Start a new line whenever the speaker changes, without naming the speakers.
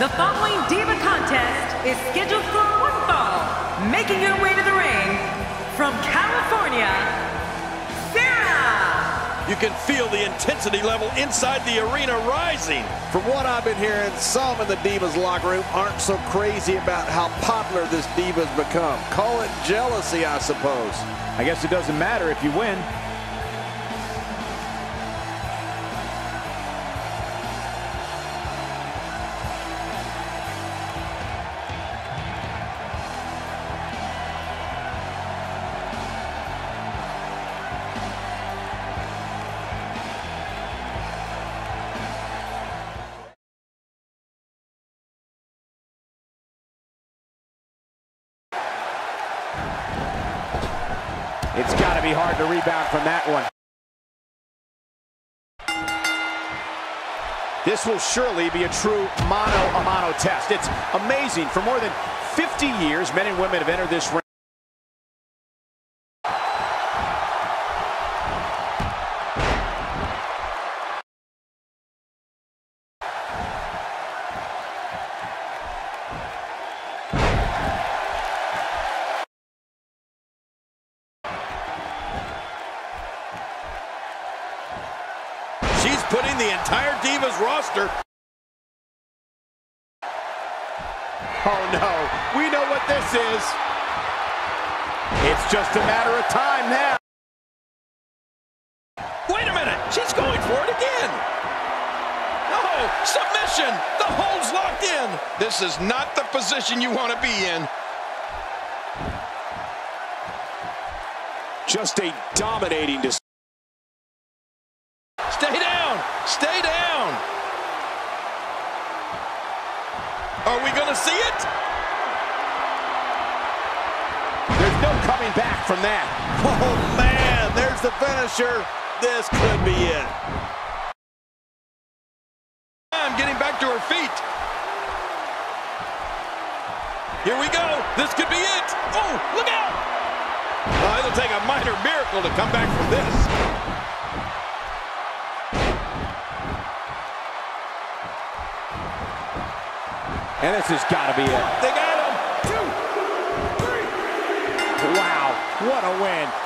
The following Diva contest is scheduled for one fall. Making her way to the ring from California, Sara!
You can feel the intensity level inside the arena rising.
From what I've been hearing, some in the Divas locker room aren't so crazy about how popular this Diva's become. Call it jealousy, I suppose.
I guess it doesn't matter if you win. It's got to be hard to rebound from that one. This will surely be a true mano-a-mano test. It's amazing. For more than 50 years, men and women have entered this ring.
She's putting the entire Divas roster.
Oh no, we know what this is. It's just a matter of time now.
Wait a minute, she's going for it again. No, submission. The hold's locked in. This is not the position you want to be in.
Just a dominating display.
Stay down. Stay down. Are we going to see it?
There's no coming back from that.
Oh, man, there's the finisher. This could be it.
I'm getting back to her feet. Here we go. This could be it. Oh, look out. Oh, it'll take a minor miracle to come back from this.
And this has got to be it.
They got him. Two, three.
Wow, what a win.